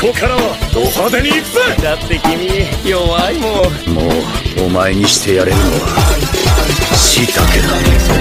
こからはド派手に行くぜ。だって君弱いもん。もうお前にしてやれるのはしいたけだ。